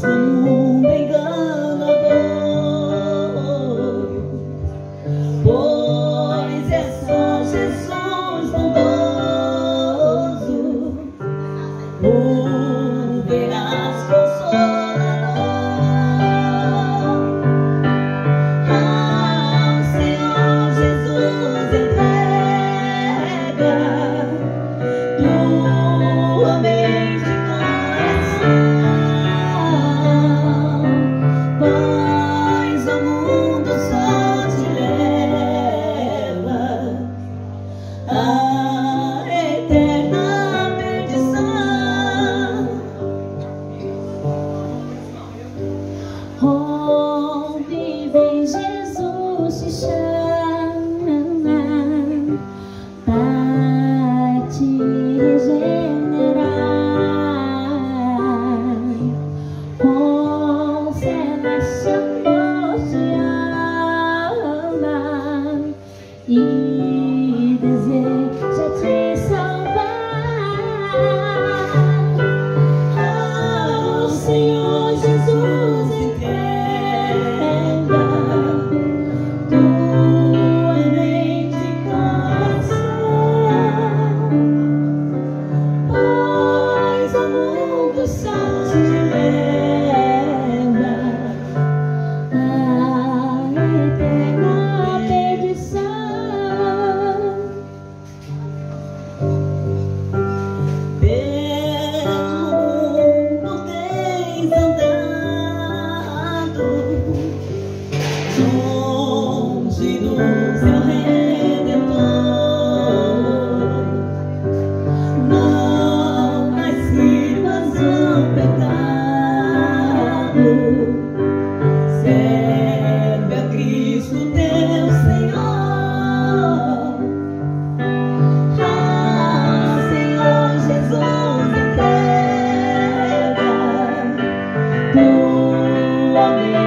怎么 Senhor Jesus entrega tua identificação, pois o mundo só te longe do seu redentor. não Nossas firmas são pecado. Serve a Cristo teu Senhor. Ah, Senhor Jesus, entrega tua vida.